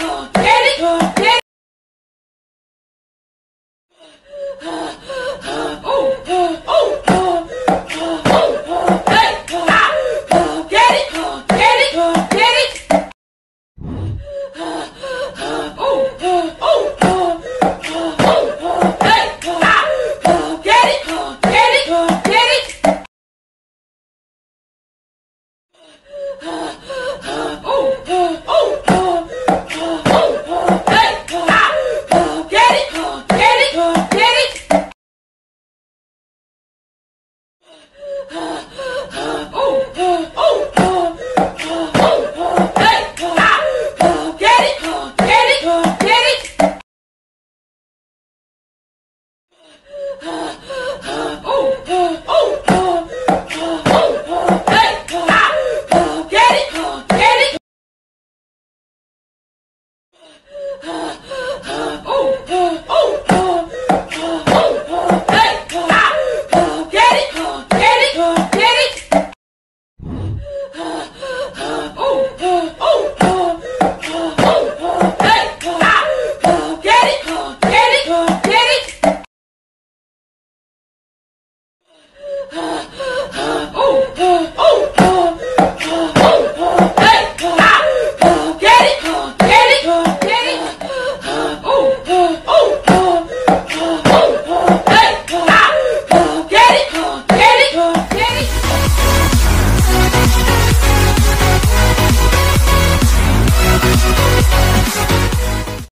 Oh.